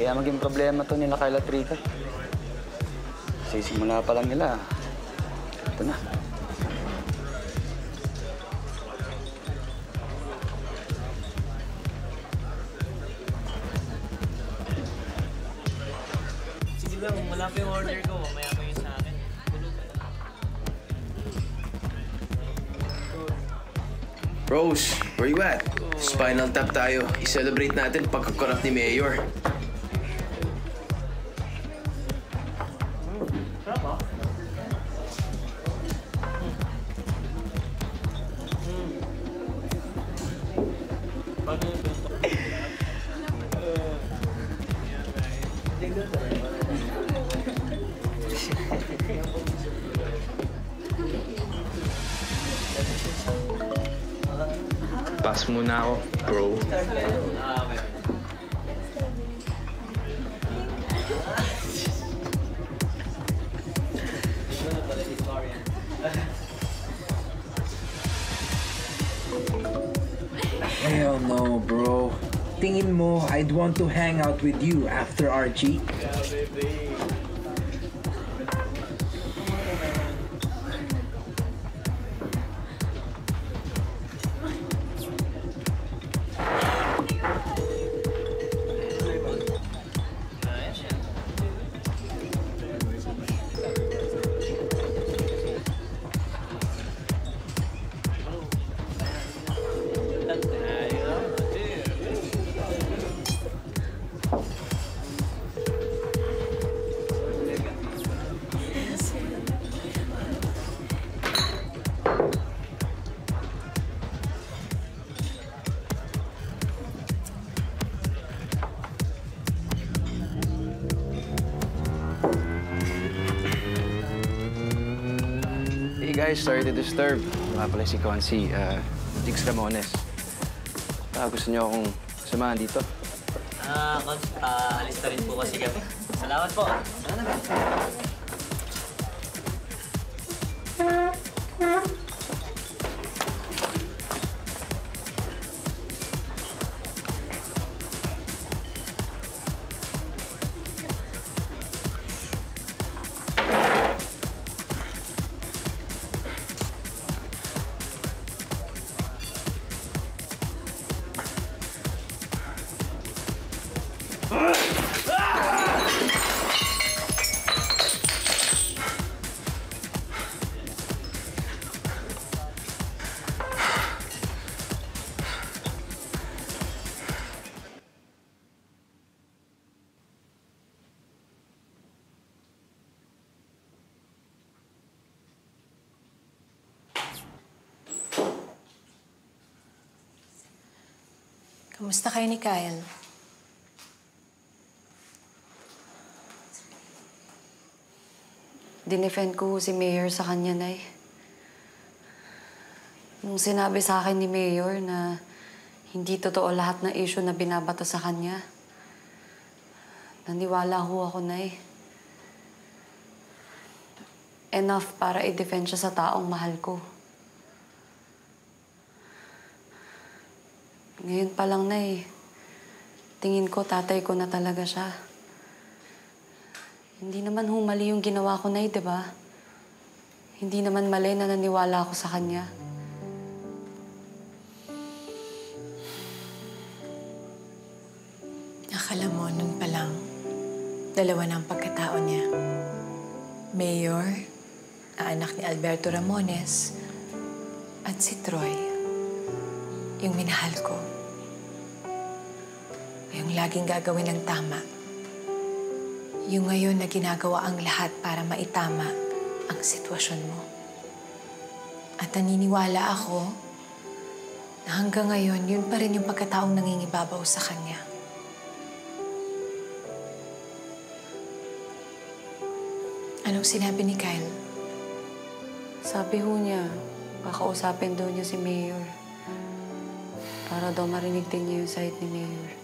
Kaya maging problema to nila Kyle at Rika. Sisimula pa lang nila. Ito na. Sige lang, wala pa yung order ko. Mamaya pa yun sa akin. Rose, where you at? Spinal Tap tayo. I-celebrate natin pagkakorap ni Mayor. Pass muna ako, oh, bro. Hell no, bro. Tingin mo, I'd want to hang out with you after Archie? Hey guys, sorry to disturb. Nga pala si Concy, uh, Jigs Ramones. Ah, gusto niyo akong samahan dito? Ah, Cons, ah, alis na rin po kasi kami. Salamat po. Kamusta kayo ni Kyle? Dinefend ko si Mayor sa kanya, Nay. Nung sinabi sa akin ni Mayor na hindi totoo lahat ng issue na binabato sa kanya, naniwala ho ako, Nay. Enough para i-defend siya sa taong mahal ko. Ngayon pa lang, Nay. Tingin ko tatay ko na talaga siya. Hindi naman humali yung ginawa ko, Nay, di ba? Hindi naman mali na naniwala ako sa kanya. Akala mo, nun pa lang, dalawa na ang pagkatao niya. Mayor, anak ni Alberto Ramones, at si Troy, yung minahal ko. Yung laging gagawin ng tama. Yung ngayon na ginagawa ang lahat para maitama ang sitwasyon mo. At naniniwala ako na hanggang ngayon, yun pa rin yung pagkataong nangingibabaw sa kanya. Anong sinabi ni Kyle? Sabi ho niya, kakausapin daw niya si Mayor. Para daw marinig din niya yung side ni Mayor.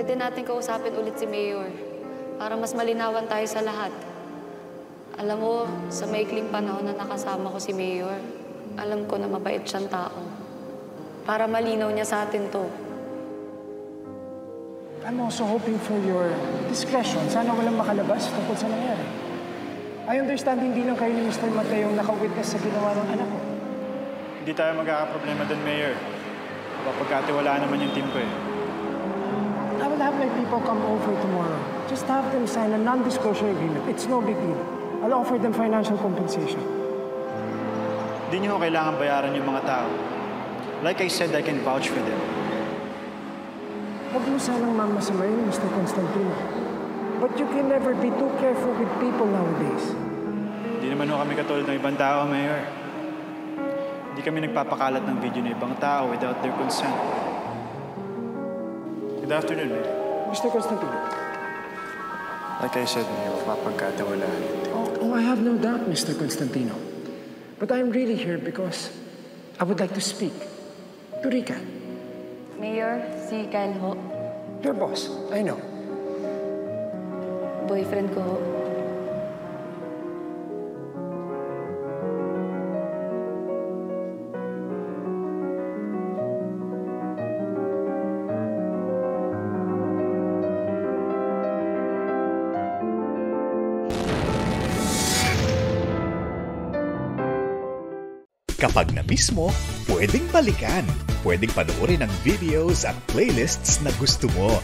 Pwede natin kausapin ulit si Mayor para mas malinawan tayo sa lahat. Alam mo, sa maikling panahon na nakasama ko si Mayor, alam ko na mabait siyang tao. Para malinaw niya sa atin to. I'm also hoping for your discretion. Sana walang makalabas tungkol sa nangyari. I understand hindi lang kayo ni Mr. Mateo naka-witness sa ginawa ng anak ko. Hindi tayo magkakaproblema doon, Mayor. Kapagkatiwalaan naman yung team ko eh. I will have my people come over tomorrow. Just have them sign a non-disclosure agreement. It's no big deal. I'll offer them financial compensation. Hindi niyo kailangan bayaran yung mga tao. Like I said, I can vouch for them. Huwag mo sanang mamasamayin, Mr. Constantino. But you can never be too careful with people nowadays. Hindi naman ho kami katulad ng ibang tao, Mayor. Hindi kami nagpapakalat ng video ng ibang tao without their consent. Good afternoon, Mayor. Mr. Constantino. Like I said, Mayor, team. Oh, oh, I have no doubt, Mr. Constantino. But I'm really here because I would like to speak to Rika, Mayor, si Kyle ho. your boss. I know. Boyfriend ko ho. Kapag na-miss mo, pwedeng balikan. Pwedeng panoorin ang videos at playlists na gusto mo.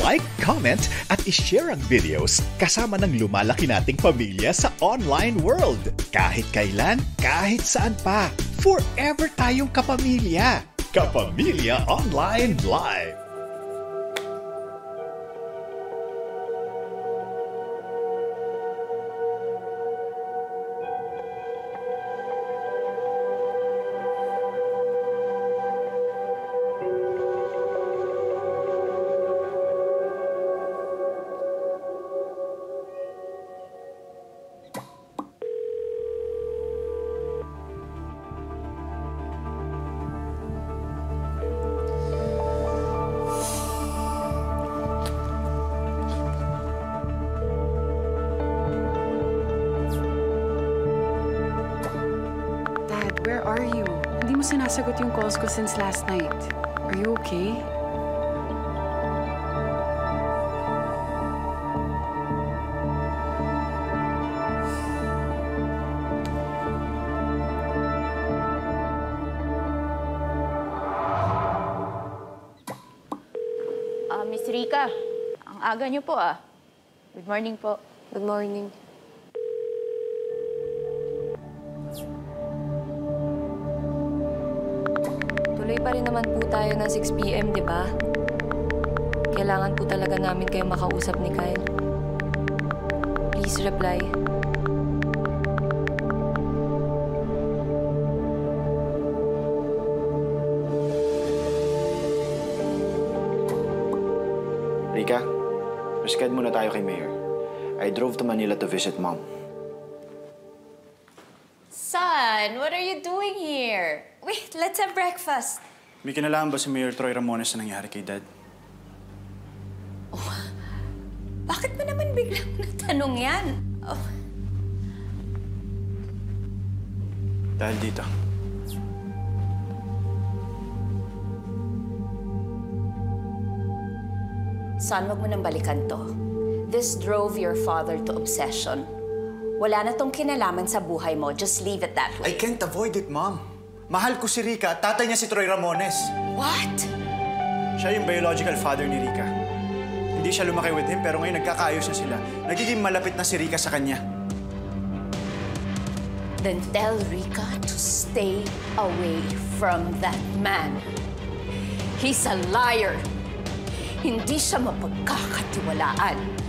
Like, comment, at ishare ang videos kasama ng lumalaki nating pamilya sa online world. Kahit kailan, kahit saan pa. Forever tayong kapamilya. Kapamilya Online Live. Where are you? Hindi mo sinasagot yung calls ko since last night. Are you okay? Ah, Miss Rika, ang aga niyo po ah. Good morning po. Good morning. Pa rin naman po tayo ng 6pm, di ba? Kailangan po talaga namin kayo makausap ni Kyle. Please reply. Rika, resched muna tayo kay Mayor. I drove to Manila to visit Mom. Son, what are you doing here? Wait, let's have breakfast. May kinalaman ba si Mayor Troy Ramones na nangyari kay Dad? Bakit mo naman biglang natanong yan? Oh, Dahil dito. son, wag mo nang balikan to. This drove your father to obsession. Wala na tong kinalaman sa buhay mo. Just leave it that I way. can't avoid it, Mom. Mahal ko si Rika at tatay niya si Troy Ramones. What? Siya yung biological father ni Rika. Hindi siya lumaki with him, pero ngayon nagkakaayos na sila. Nagiging malapit na si Rika sa kanya. Then tell Rika to stay away from that man. He's a liar. Hindi siya mapagkakatiwalaan.